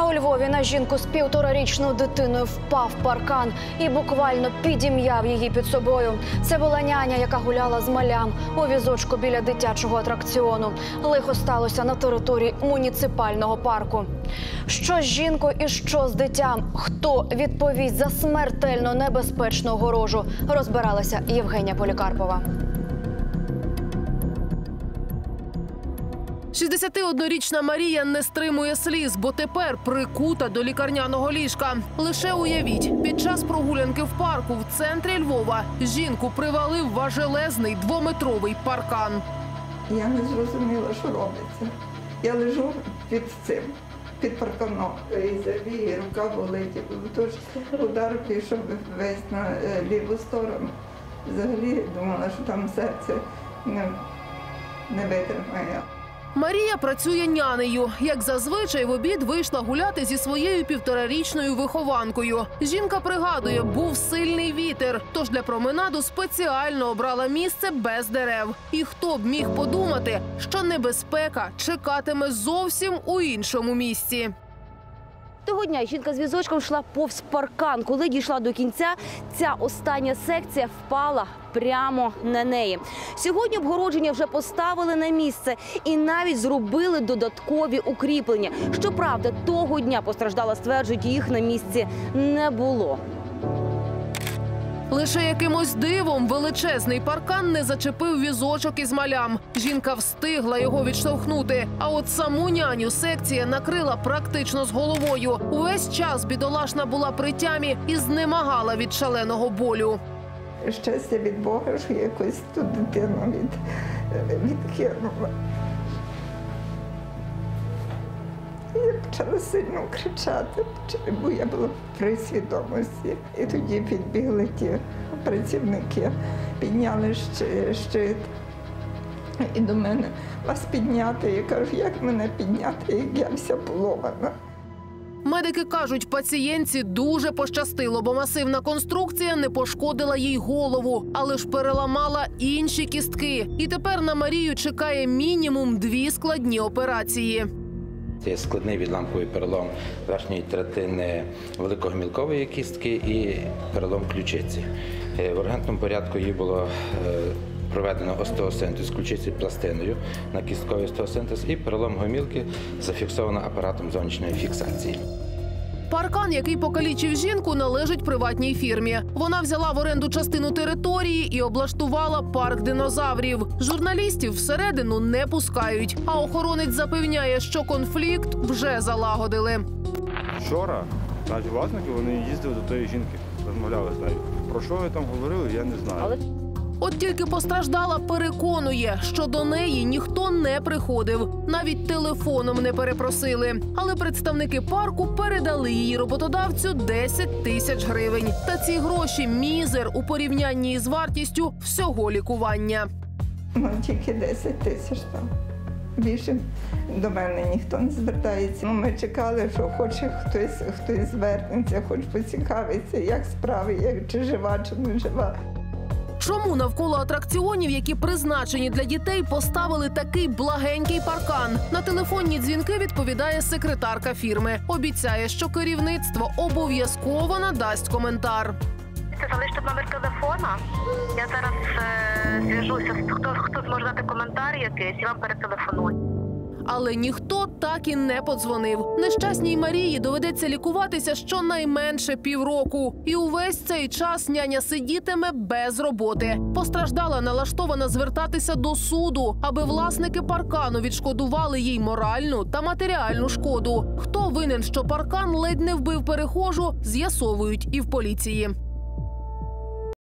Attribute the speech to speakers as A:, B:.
A: А у Львові на жінку з півторарічною дитиною впав паркан і буквально підім'яв її під собою. Це була няня, яка гуляла з малям у візочку біля дитячого атракціону. Лихо сталося на території муніципального парку. Що з жінкою і що з дитям? Хто відповість за смертельно небезпечну огорожу? Розбиралася Євгенія Полікарпова.
B: 61-річна Марія не стримує сліз, бо тепер прикута до лікарняного ліжка. Лише уявіть, під час прогулянки в парку в центрі Львова жінку привалив важелезний двометровий паркан.
C: Я не зрозуміла, що робиться. Я лежу під цим, під парканом. І завії, рука болить. Тож удар пішов весь на е, ліву сторону. Взагалі думала, що там серце не, не витримає.
B: Марія працює нянею. Як зазвичай в обід вийшла гуляти зі своєю півторарічною вихованкою. Жінка пригадує, був сильний вітер, тож для променаду спеціально обрала місце без дерев. І хто б міг подумати, що небезпека чекатиме зовсім у іншому місці.
D: Того дня жінка з візочком йшла повз паркан. Коли дійшла до кінця, ця остання секція впала прямо на неї. Сьогодні обгородження вже поставили на місце і навіть зробили додаткові укріплення. Щоправда, того дня постраждала стверджують, їх на місці не було.
B: Лише якимось дивом величезний паркан не зачепив візочок із малям. Жінка встигла його відштовхнути. А от саму няню секція накрила практично з головою. Увесь час бідолашна була при тямі і знемагала від шаленого болю.
C: Щастя від Бога, що якось ту дитину від, відкинула. Я почала сильно кричати, бо я була при свідомості. І тоді підбігли ті працівники, підняли щит. І до мене вас підняти. Я кажу, як мене підняти, як я вся поломана.
B: Медики кажуть, пацієнтці дуже пощастило, бо масивна конструкція не пошкодила їй голову, але ж переламала інші кістки. І тепер на Марію чекає мінімум дві складні операції.
E: Це складний відламковий перелом верхньої третини великогомілкової кістки і перелом ключиці. Е, В ургентному порядку її було е, проведено остеосинтез ключиці пластиною на кістковий остеосинтез і перелом гомілки зафіксовано апаратом зовнішньої фіксації.
B: Паркан, який покалічив жінку, належить приватній фірмі. Вона взяла в оренду частину території і облаштувала парк динозаврів. Журналістів всередину не пускають. А охоронець запевняє, що конфлікт вже залагодили.
F: Вчора навіть власники вони їздили до тої жінки, розмовляли з нею. Про що ви там говорили, я не знаю.
B: От тільки постраждала переконує, що до неї ніхто не приходив, навіть телефоном не перепросили. Але представники парку передали її роботодавцю 10 тисяч гривень. Та ці гроші мізер у порівнянні із вартістю всього лікування.
C: Ну, тільки 10 тисяч там. Більше до мене ніхто не звертається. Ну, ми чекали, що хоче хтось, хтось звернеться, хоч поцікавиться, як справи, як чи жива, чи не жива.
B: Чому навколо атракціонів, які призначені для дітей, поставили такий благенький паркан? На телефонні дзвінки відповідає секретарка фірми. Обіцяє, що керівництво обов'язково надасть коментар.
G: Це залиште номер телефона. Я зараз е, зв'яжуся хто хто зможе дати коментар якийсь і вам перетелефоную.
B: Але ніхто так і не подзвонив. Нещасній Марії доведеться лікуватися щонайменше півроку. І увесь цей час няня сидітиме без роботи. Постраждала, налаштована звертатися до суду, аби власники паркану відшкодували їй моральну та матеріальну шкоду. Хто винен, що паркан ледь не вбив перехожу, з'ясовують і в поліції.